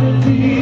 reality.